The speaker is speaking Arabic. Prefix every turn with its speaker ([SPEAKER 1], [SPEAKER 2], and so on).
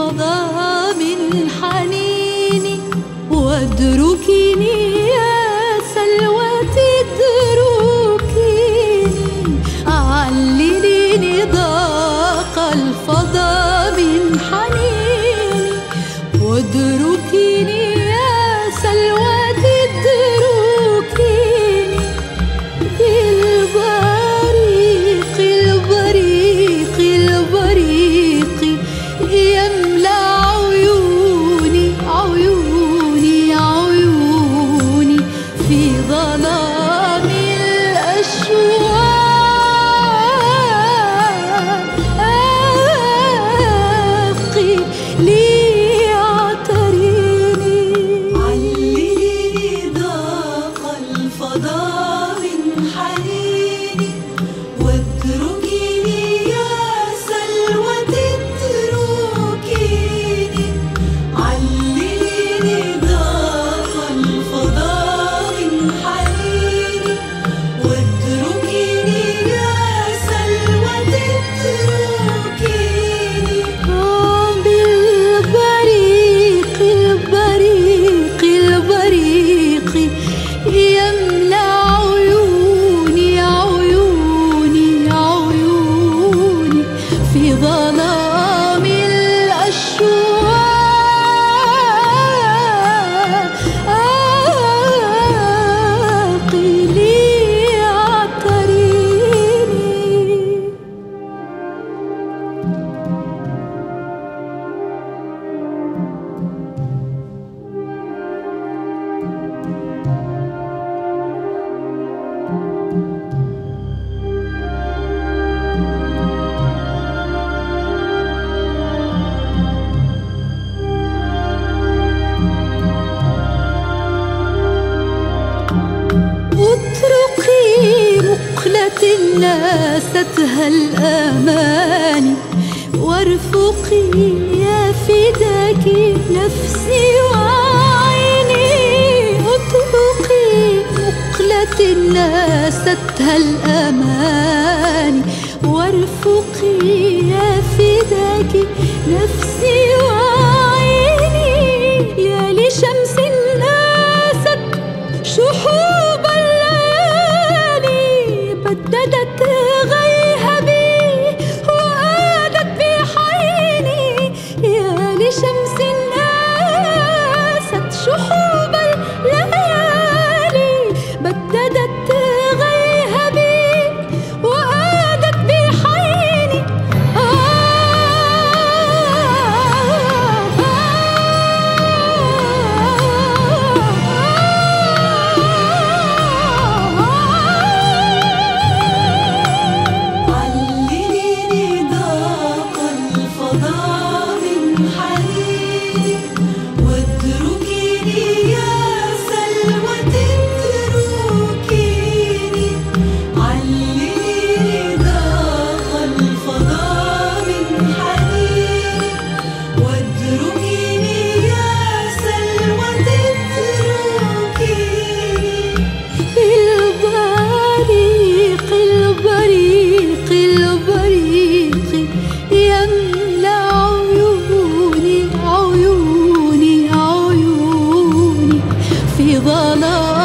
[SPEAKER 1] فضاها من حنيني وادركيني ألفت الناس الأماني وارفقي يا فداك نفسي وعيني. اطبقي مقلة الناس الأماني وارفقي يا فداك you. yuvalar